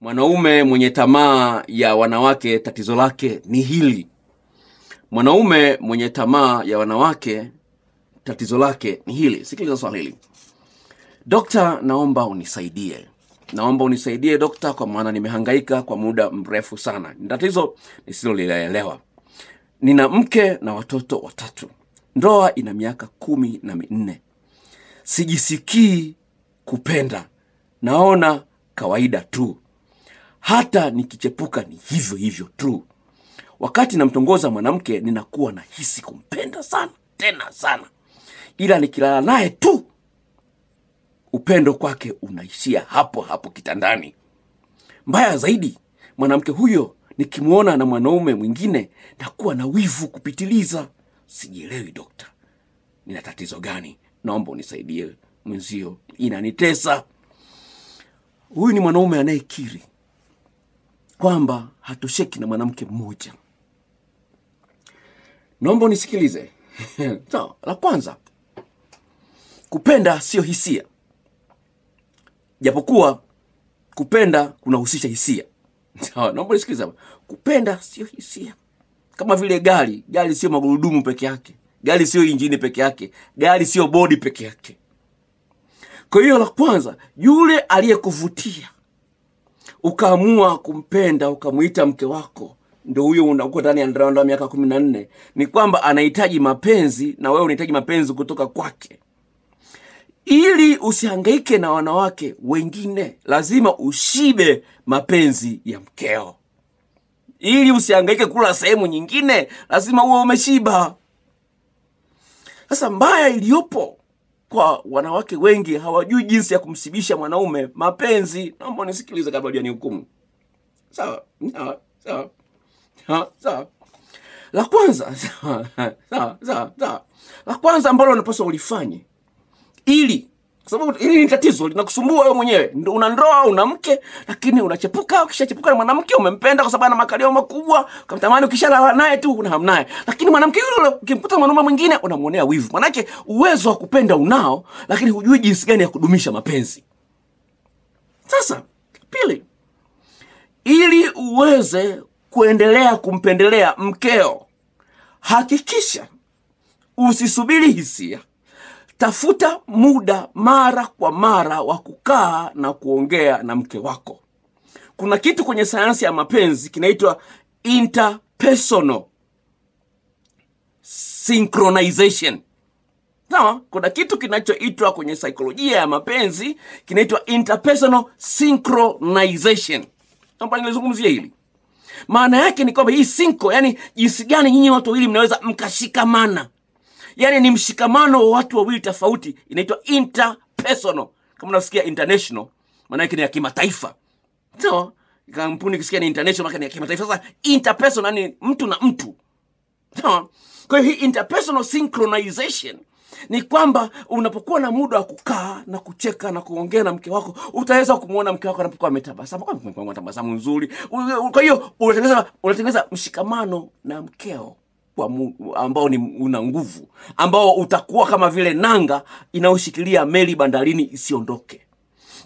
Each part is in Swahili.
Mwanaume mwenye tamaa ya wanawake tatizo lake ni hili. Mwanaume mwenye tamaa ya wanawake tatizo lake ni hili. Sikiliza swali hili. Dokta, naomba unisaidie. Naomba unisaidie dokta, kwa maana nimehangaika kwa muda mrefu sana. Ni tatizo nisilolielewa. Nina mke na watoto watatu. Ndoa ina miaka kumi na minne. Sijisikii kupenda, naona kawaida tu hata nikichepuka ni hivyo hivyo tu. Wakati namtongoza mwanamke ninakuwa na hisi kumpenda sana tena sana, ila nikilala naye tu upendo kwake unaishia hapo hapo kitandani. Mbaya zaidi, mwanamke huyo nikimwona na mwanaume mwingine nakuwa na wivu kupitiliza. Sijielewi dokta, nina tatizo gani? Naomba unisaidie mwenzio, inanitesa. Huyu ni mwanaume anayekiri kwamba hatosheki na mwanamke mmoja. Naomba unisikilize. Sawa, la kwanza, kupenda sio hisia, japokuwa kupenda kunahusisha hisia. Sawa, naomba unisikilize hapa. Kupenda sio hisia, kama vile gari. Gari sio magurudumu peke yake, gari sio injini peke yake, gari sio bodi peke yake. Kwa hiyo, la kwanza, yule aliyekuvutia ukaamua kumpenda ukamwita mke wako, ndo huyo unakuwa ndani ya ndoa ya miaka kumi na nne, ni kwamba anahitaji mapenzi na wewe unahitaji mapenzi kutoka kwake. Ili usihangaike na wanawake wengine, lazima ushibe mapenzi ya mkeo. Ili usihangaike kula sehemu nyingine, lazima uwe umeshiba. Sasa mbaya iliyopo kwa wanawake wengi hawajui jinsi ya kumsibisha mwanaume. Mapenzi. Naomba nisikilize kabla hujanihukumu. Sawa? Sawa? Sawa? Sawa. La kwanza sawa? Sawa? Sawa, la kwanza ambalo unapaswa ulifanye ili kwa sababu hili ni tatizo linakusumbua wewe mwenyewe. Una ndoa, una mke, lakini unachepuka. Ukishachepuka na mwanamke umempenda kwa sababu ana makalio makubwa, ukamtamani, ukishalala naye tu una hamu naye, lakini mwanamke yule ukimkuta mwanaume mwingine unamwonea wivu. Manake uwezo wa kupenda unao, lakini hujui jinsi gani ya kudumisha mapenzi. Sasa pili, ili uweze kuendelea kumpendelea mkeo, hakikisha usisubiri hisia tafuta muda mara kwa mara wa kukaa na kuongea na mke wako. Kuna kitu kwenye sayansi ya mapenzi kinaitwa interpersonal synchronization. Sawa, kuna kitu kinachoitwa kwenye saikolojia ya mapenzi kinaitwa interpersonal synchronization. Naomba nilizungumzia hili. Maana yake ni kwamba hii sinko yani jinsi gani nyinyi watu wawili mnaweza mkashikamana yani ni mshikamano wa watu wawili tofauti, inaitwa interpersonal. Kama unasikia international, maana yake ni ya kimataifa. Sawa, kampuni kisikia ni international, maana ni ya kimataifa. Sasa interpersonal ni mtu na mtu. Sawa, kwa hiyo hii interpersonal synchronization ni kwamba unapokuwa na muda wa kukaa na kucheka na kuongea na mke wako, utaweza kumwona mke wako anapokuwa ametabasamu, tabasamu nzuri. Kwa hiyo unatengeneza mshikamano na mkeo kwa Mungu ambao ni una nguvu ambao utakuwa kama vile nanga inayoshikilia meli bandarini isiondoke.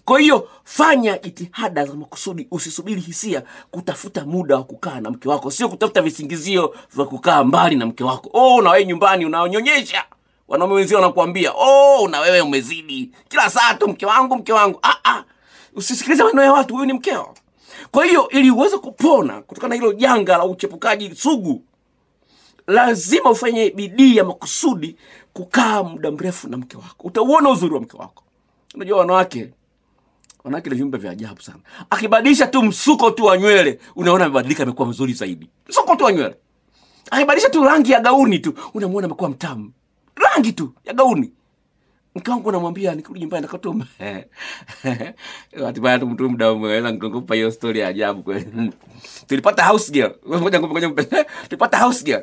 Kwa hiyo fanya jitihada za makusudi, usisubiri hisia kutafuta muda wa kukaa na mke wako, sio kutafuta visingizio vya kukaa mbali na mke wako. Oh, na wewe nyumbani unaonyonyesha, wanaume wenzio wanakuambia oh, na wewe umezidi kila saa tu mke wangu, mke wangu. Ah, ah, usisikilize maneno ya watu, huyu ni mkeo. Kwa hiyo ili uweze kupona kutokana na hilo janga la uchepukaji sugu lazima ufanye bidii ya makusudi kukaa muda mrefu na mke wako. Utauona uzuri wa mke wako. Unajua wanawake, wanawake ni viumbe vya ajabu sana. Akibadilisha tu msuko tu wa nywele, unaona amebadilika, amekuwa mzuri zaidi. Msuko tu wa nywele, akibadilisha tu rangi ya gauni tu, unamwona amekuwa mtamu. Rangi tu ya gauni. Mke wangu namwambia nikirudi nyumbani nakatuma. Hatimaye tumtu muda umeweza nikupa hiyo story ya ajabu kweli. Tulipata house girl. Ngoja ngoja. Tulipata house girl.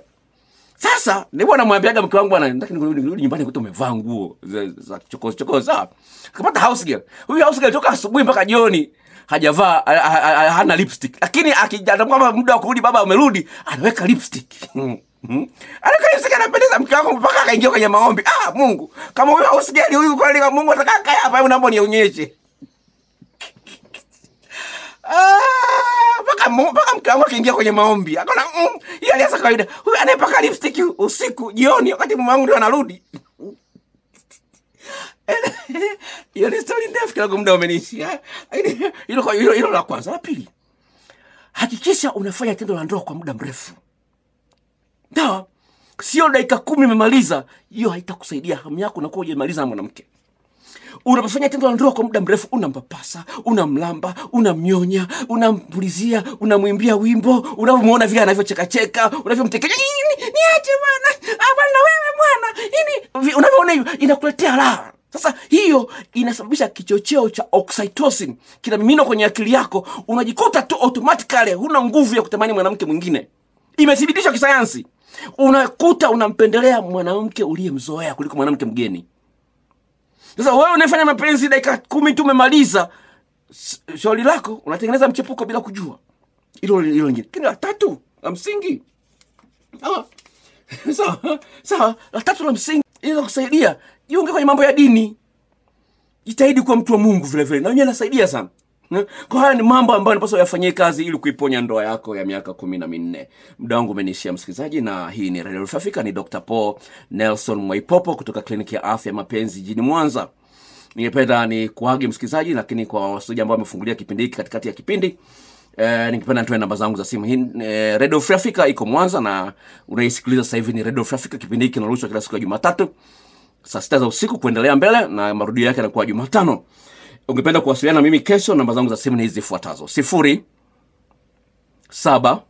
Sasa nilikuwa namwambiaga mke wangu bwana, nataka nirudi nirudi nyumbani kuta umevaa nguo za, chokozi chokozi. Sawa, kapata house girl. Huyu house girl toka asubuhi mpaka jioni hajavaa ha- ha- ha- hana lipstick, lakini akijata kwamba muda wa kurudi baba amerudi, anaweka lipstick Hmm? Anaweka lipstick, anapendeza mke wangu mpaka akaingia kwenye maombi. Ah, Mungu kama huyu house girl huyu kweli, Mungu atakaa kaya hapa, hebu naomba nionyeshe mpaka mpaka mke wangu akiingia kwenye maombi. Akaona mm, hii alianza kawaida. Huyu anayepaka lipstick usiku jioni wakati mume wangu ndio anarudi. Hiyo ni stori ndefu kidogo muda umeniishia. Hilo la kwanza. La pili hakikisha unafanya tendo la ndoa kwa muda mrefu. Sawa? Sio dakika kumi umemaliza hiyo haitakusaidia. Hamu yako unakuwa ujamaliza na mwanamke unapofanya tendo la ndoa kwa muda mrefu unampapasa unamlamba unamnyonya unampulizia unamwimbia wimbo unavyomwona vile anavyochekacheka unavyomtekea "Ni- ni- niache bwana Ah, bwana wewe bwana ini unavyoona hivyo inakuletea raha. Sasa hiyo inasababisha kichocheo cha oxytocin. Kinamiminwa kwenye akili yako unajikuta tu automatically huna nguvu ya kutamani mwanamke mwingine. Imethibitishwa kisayansi. Unakuta unampendelea mwanamke uliyemzoea kuliko mwanamke mgeni sasa wewe unafanya mapenzi dakika kumi tu umemaliza shauri lako unatengeneza mchepuko bila kujua. Hilo hilo lingine. Lakini la tatu la msingi. Sawa sawa sawa la tatu la msingi ili kusaidia. Jiunge kwenye mambo ya dini. Jitahidi kuwa mtu wa mungu vilevile vile. Na wenyewe nasaidia sana kwa haya ni mambo ambayo napaswa yafanyie kazi ili kuiponya ndoa yako ya miaka kumi na minne. Muda wangu umeniishia msikilizaji na hii ni radio Free ni dr paul nelson mwaipopo kutoka kliniki ya afya ya mapenzi jijini mwanza. Ningependa ni kuage msikilizaji lakini kwa wasikilizaji ambao wamefungulia kipindi hiki katikati ya kipindi Eh, ningependa nitoe namba zangu za simu. Hii eh, radio Free Africa iko mwanza na unaisikiliza sasa hivi ni radio Free Africa kipindi hiki kinarushwa kila siku ya jumatatu saa sita za usiku kuendelea mbele na marudio yake yanakuwa jumatano ungependa kuwasiliana na mimi kesho namba zangu za simu ni hizi zifuatazo. Sifuri saba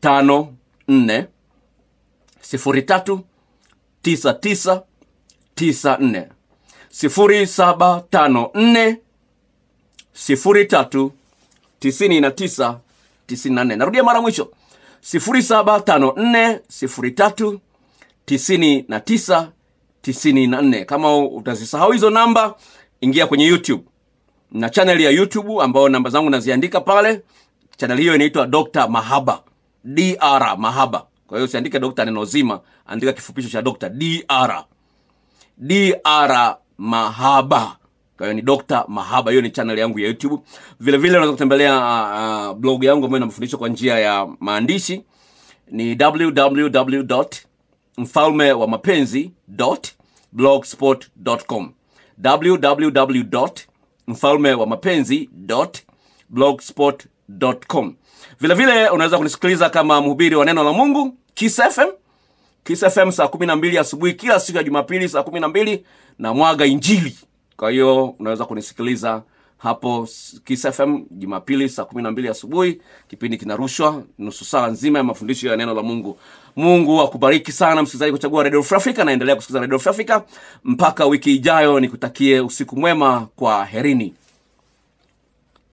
tano nne sifuri tatu tisa tisa tisa nne. Sifuri saba tano nne sifuri tatu tisini na tisa tisini na nne. Narudia mara mwisho. Sifuri saba tano nne sifuri tatu tisini na tisa tisini na nne. Kama utazisahau hizo namba ingia kwenye youtube na channel ya youtube ambayo namba zangu naziandika pale. Channel hiyo inaitwa dr mahaba. Dr mahaba. Kwa hiyo usiandike Dr. neno zima andika kifupisho cha Dr. dr dr mahaba. Kwa hiyo ni dr mahaba. Hiyo ni channel yangu ya youtube. Vile vile unaweza kutembelea uh, uh, blog yangu ambayo inamfundisha kwa njia ya maandishi. Ni www mfalme wa mapenzi blogspot.com www mfalme wa mapenzi blogspot.com vile vile unaweza kunisikiliza kama mhubiri wa neno la mungu Kiss fm Kiss FM saa kumi na mbili asubuhi kila siku ya Jumapili saa kumi na mbili na mwaga Injili. Kwa hiyo unaweza kunisikiliza hapo Kiss FM Jumapili saa kumi na mbili asubuhi. Kipindi kinarushwa nusu saa nzima ya mafundisho ya neno la Mungu. Mungu akubariki sana msikilizaji kuchagua Radio Free Africa, naendelea kusikiliza Radio Free Africa mpaka wiki ijayo. Nikutakie usiku mwema, kwa herini.